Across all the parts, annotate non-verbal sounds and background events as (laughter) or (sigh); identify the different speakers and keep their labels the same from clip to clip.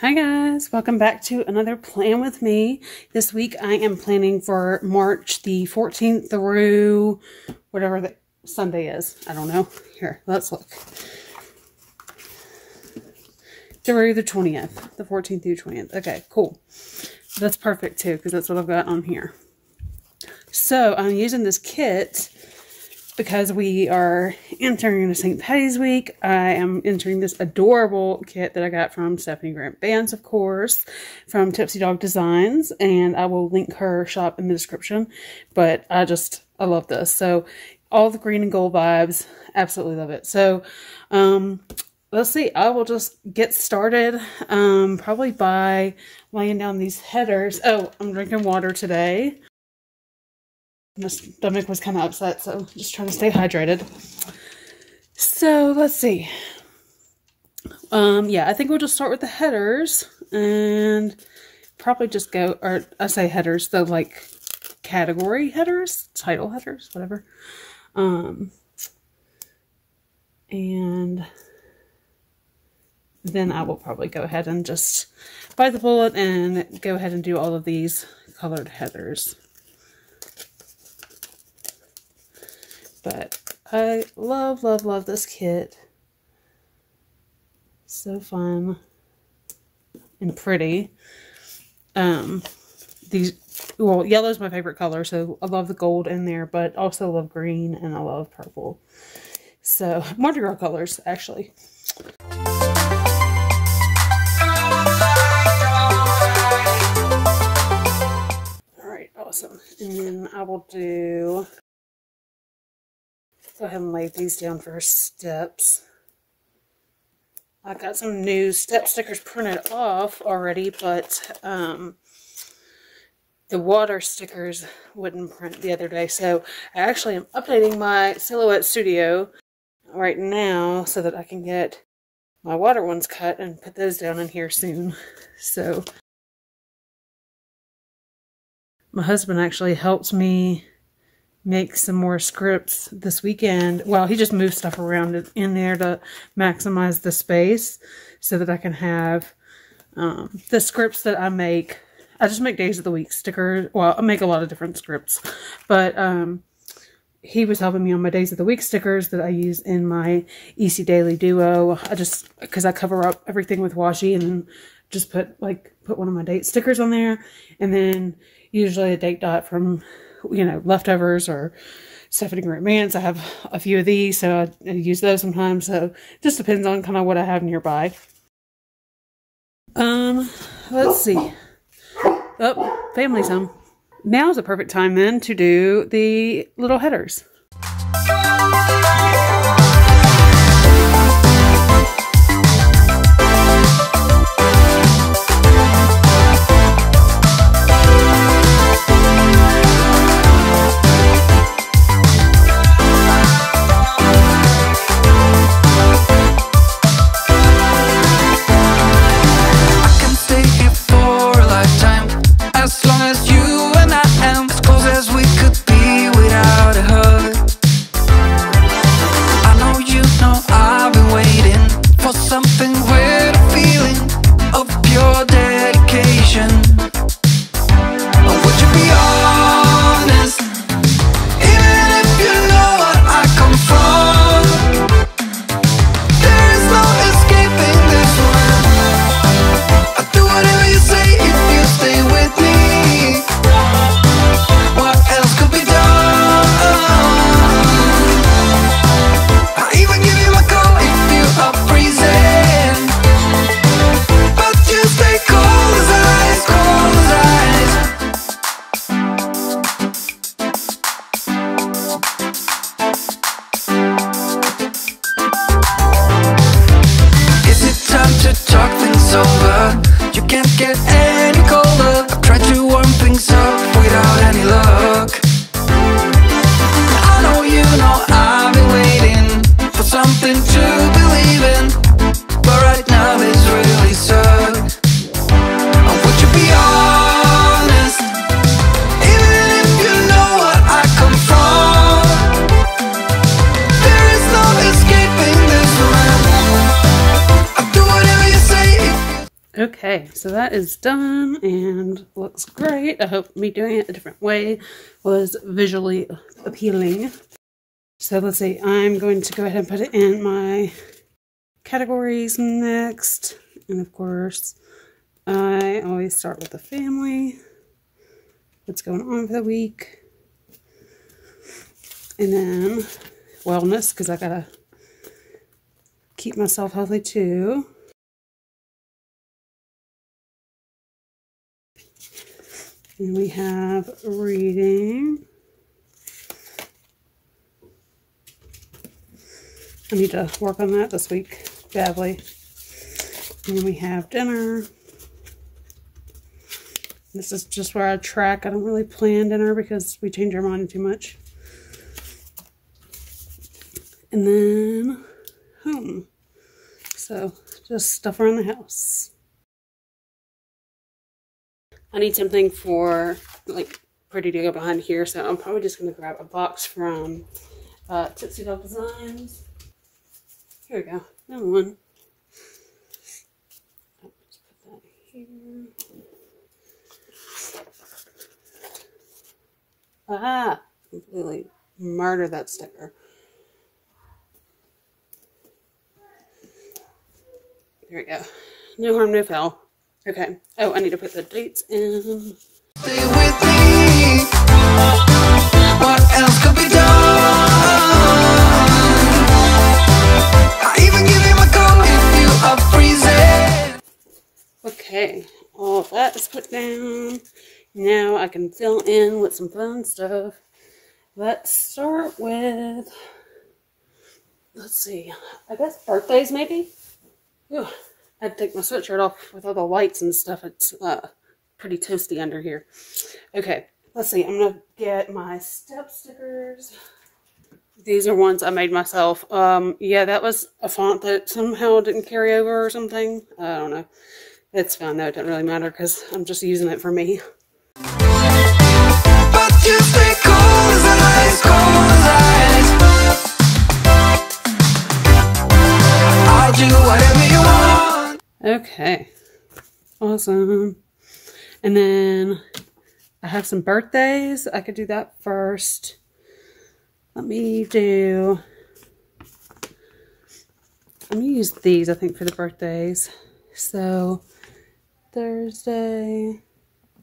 Speaker 1: Hi guys, welcome back to another plan with me. This week I am planning for March the 14th through whatever the Sunday is. I don't know. Here, let's look. Through the 20th, the 14th through 20th. Okay, cool. That's perfect too because that's what I've got on here. So I'm using this kit because we are entering into St. Patty's Week. I am entering this adorable kit that I got from Stephanie Grant Bands, of course, from Tipsy Dog Designs, and I will link her shop in the description. But I just, I love this. So all the green and gold vibes, absolutely love it. So, um, let's see, I will just get started, um, probably by laying down these headers. Oh, I'm drinking water today my stomach was kind of upset, so just trying to stay hydrated. So let's see. Um, yeah, I think we'll just start with the headers and probably just go, or I say headers, the like category headers, title headers, whatever. Um, and then I will probably go ahead and just bite the bullet and go ahead and do all of these colored headers. But I love, love, love this kit. So fun and pretty. Um, these, well, yellow is my favorite color, so I love the gold in there, but also love green and I love purple. So, Mardi Gras colors, actually. Alright, awesome. And then I will do go ahead and lay these down for steps. I've got some new step stickers printed off already, but um, the water stickers wouldn't print the other day. So I actually am updating my Silhouette Studio right now so that I can get my water ones cut and put those down in here soon. So my husband actually helped me make some more scripts this weekend. Well, he just moved stuff around in there to maximize the space so that I can have um, the scripts that I make. I just make days of the week stickers. Well, I make a lot of different scripts, but um, he was helping me on my days of the week stickers that I use in my EC Daily Duo. I just, because I cover up everything with washi and then just put like, put one of my date stickers on there. And then usually a date dot from you know, leftovers or Stephanie Grant Bands. I have a few of these, so I, I use those sometimes. So it just depends on kind of what I have nearby. Um, let's see. Oh, family's home. Now is a perfect time then to do the little headers. So that is done and looks great. I hope me doing it a different way was visually appealing. So let's see, I'm going to go ahead and put it in my categories next. And of course, I always start with the family. What's going on for the week. And then wellness, because I gotta keep myself healthy too. And we have reading. I need to work on that this week badly. And we have dinner. This is just where I track. I don't really plan dinner because we change our mind too much. And then home. So just stuff around the house. I need something for like pretty to go behind here. So I'm probably just going to grab a box from uh, Tipsy Dog Designs. Here we go. Another one. Let's put that here. Ah, completely murder that sticker. There we go. No harm, no foul. Okay. Oh, I need to put the dates in. Stay with me. What else could be done? I even give you my code if you are freezing. Okay. All that is put down. Now I can fill in with some fun stuff. Let's start with, let's see, I guess birthdays maybe? Ooh, I had to take my sweatshirt off with all the lights and stuff. It's uh, pretty toasty under here. Okay, let's see. I'm going to get my step stickers. These are ones I made myself. Um, yeah, that was a font that somehow didn't carry over or something. I don't know. It's fine though. It doesn't really matter because I'm just using it for me. Okay. Awesome. And then I have some birthdays. I could do that first. Let me do... I'm going to use these, I think, for the birthdays. So, Thursday. I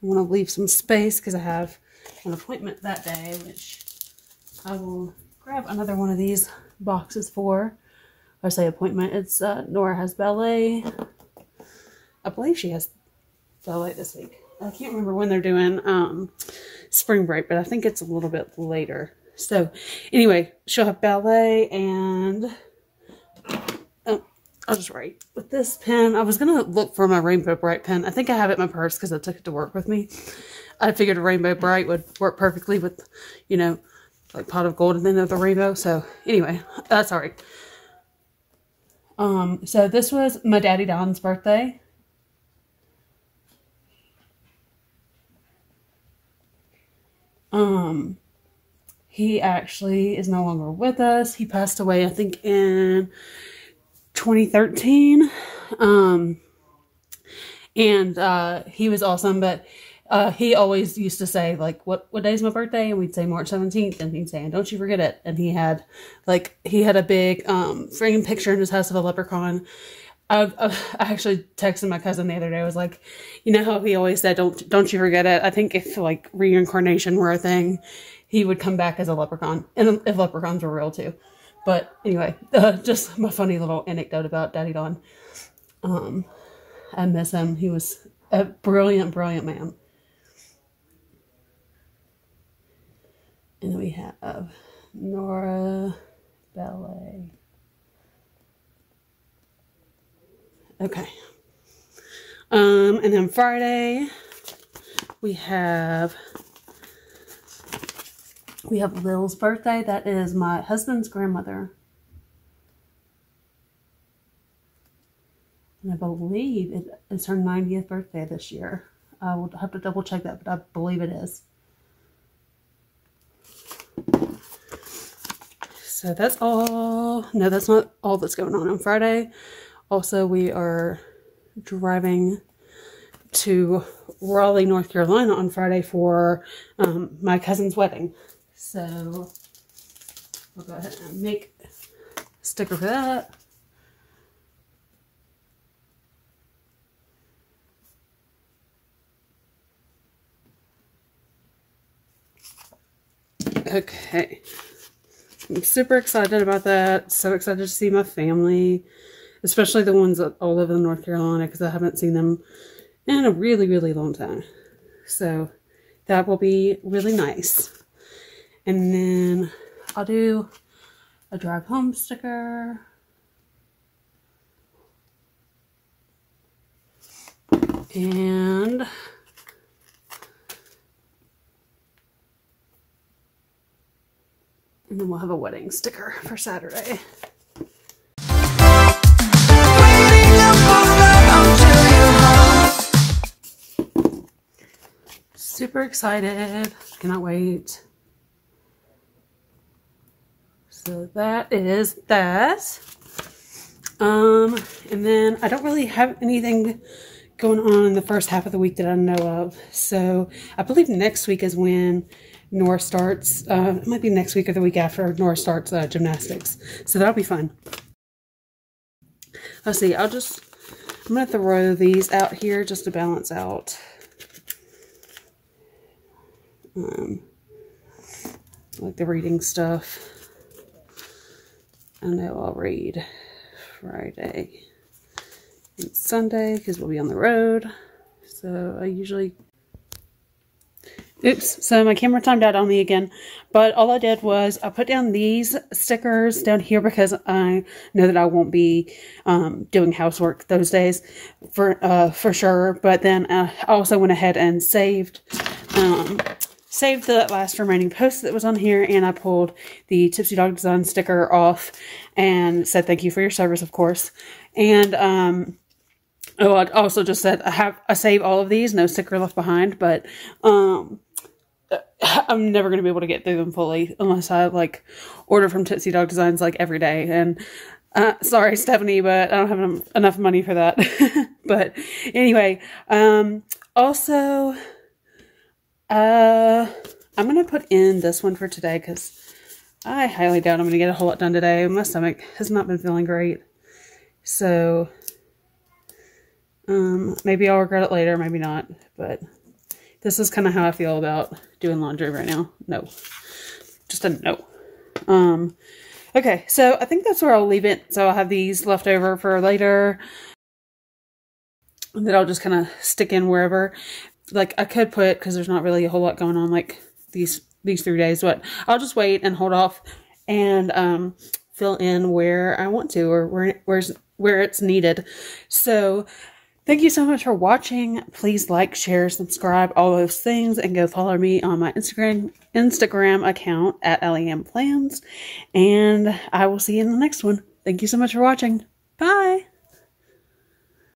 Speaker 1: want to leave some space because I have an appointment that day, which I will grab another one of these boxes for. I say appointment. It's uh, Nora has ballet I believe she has ballet this week. I can't remember when they're doing um, spring break, but I think it's a little bit later. So anyway, she'll have ballet and oh, I'll just write with this pen. I was going to look for my Rainbow bright pen. I think I have it in my purse because I took it to work with me. I figured a Rainbow bright would work perfectly with, you know, like pot of gold and then the rainbow. So anyway, that's all right. Um, so this was my daddy Don's birthday. Um, he actually is no longer with us. He passed away, I think, in 2013. Um, and uh, he was awesome, but uh, he always used to say, like, what, what day's my birthday? And we'd say March 17th. And he'd say, don't you forget it. And he had, like, he had a big um, frame picture in his house of a leprechaun. I, I actually texted my cousin the other day. I was like, you know how he always said, "Don't don't you forget it." I think if like reincarnation were a thing, he would come back as a leprechaun, and if leprechauns were real too. But anyway, (laughs) uh, just my funny little anecdote about Daddy Don. Um, I miss him. He was a brilliant, brilliant man. And then we have Nora Ballet. Okay. Um, and then Friday, we have we have Lil's birthday. That is my husband's grandmother. And I believe it is her 90th birthday this year. I will have to double check that, but I believe it is. So that's all. No, that's not all that's going on on Friday. Also, we are driving to Raleigh, North Carolina on Friday for um, my cousin's wedding. So I'll go ahead and make a sticker for that. Okay. I'm super excited about that. So excited to see my family, especially the ones that all live in North Carolina because I haven't seen them in a really, really long time. So that will be really nice. And then I'll do a drive home sticker. And and then we'll have a wedding sticker for Saturday. Super excited. Cannot wait. So that is that. Um, and then I don't really have anything going on in the first half of the week that I know of. So I believe next week is when Nora starts. Uh, it might be next week or the week after Nora starts uh, gymnastics. So that'll be fun. Let's see. I'll just, I'm going to throw these out here just to balance out. Um, like the reading stuff. I know I'll read Friday and Sunday because we'll be on the road. So I usually... Oops, so my camera timed out on me again. But all I did was I put down these stickers down here because I know that I won't be um, doing housework those days for uh, for sure. But then I also went ahead and saved um, saved the last remaining post that was on here and I pulled the Tipsy Dog Design sticker off and said thank you for your service, of course. And, um, oh, I also just said I have, I save all of these, no sticker left behind, but, um, (sighs) I'm never going to be able to get through them fully unless I like order from Tipsy Dog Designs like every day. And, uh, sorry, Stephanie, but I don't have enough money for that. (laughs) but anyway, um, also, uh, I'm going to put in this one for today because I highly doubt I'm going to get a whole lot done today. My stomach has not been feeling great. So, um, maybe I'll regret it later, maybe not. But this is kind of how I feel about doing laundry right now. No. Just a no. Um, okay, so I think that's where I'll leave it. So I'll have these left over for later that I'll just kind of stick in wherever like I could put because there's not really a whole lot going on like these these three days, but I'll just wait and hold off and um, fill in where I want to or where where's where it's needed. So thank you so much for watching. Please like, share, subscribe, all those things, and go follow me on my Instagram Instagram account at LEM Plans. And I will see you in the next one. Thank you so much for watching. Bye.